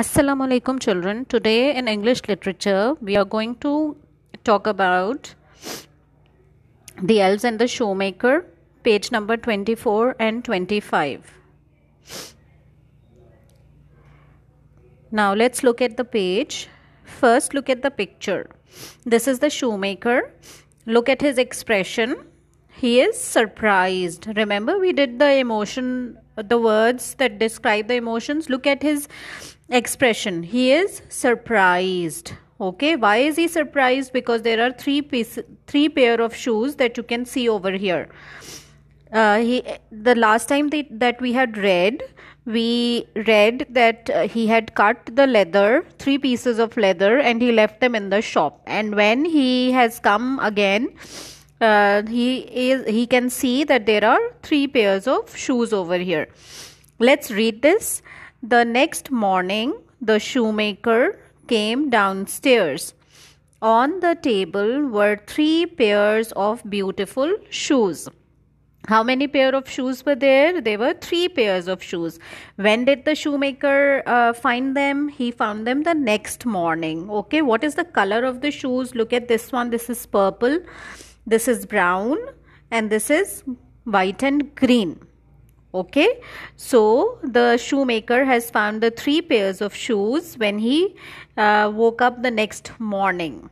Assalamu alaikum children. Today in English literature we are going to talk about The Elves and the Shoemaker, page number 24 and 25. Now let's look at the page. First look at the picture. This is the shoemaker. Look at his expression. He is surprised. Remember we did the emotion the words that describe the emotions. Look at his expression. He is surprised. Okay why is he surprised? Because there are three piece three pair of shoes that you can see over here. Uh, he the last time that, that we had read we read that uh, he had cut the leather three pieces of leather and he left them in the shop. And when he has come again uh, he is he can see that there are three pairs of shoes over here let's read this the next morning, the shoemaker came downstairs. On the table were three pairs of beautiful shoes. How many pair of shoes were there? There were three pairs of shoes. When did the shoemaker uh, find them? He found them the next morning. Okay, what is the color of the shoes? Look at this one. This is purple. This is brown. And this is white and green okay so the shoemaker has found the three pairs of shoes when he uh, woke up the next morning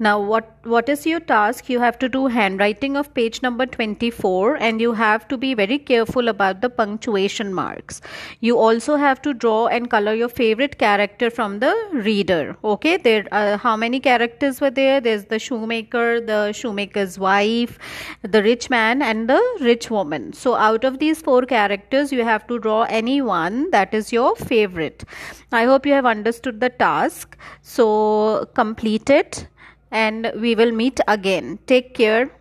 now what what is your task? You have to do handwriting of page number 24 and you have to be very careful about the punctuation marks. You also have to draw and color your favorite character from the reader. Okay there uh, how many characters were there? There's the shoemaker the shoemaker's wife the rich man and the rich woman. So out of these four characters you have to draw any one that is your favorite. I hope you have understood the task. So complete it and we will meet again. Take care.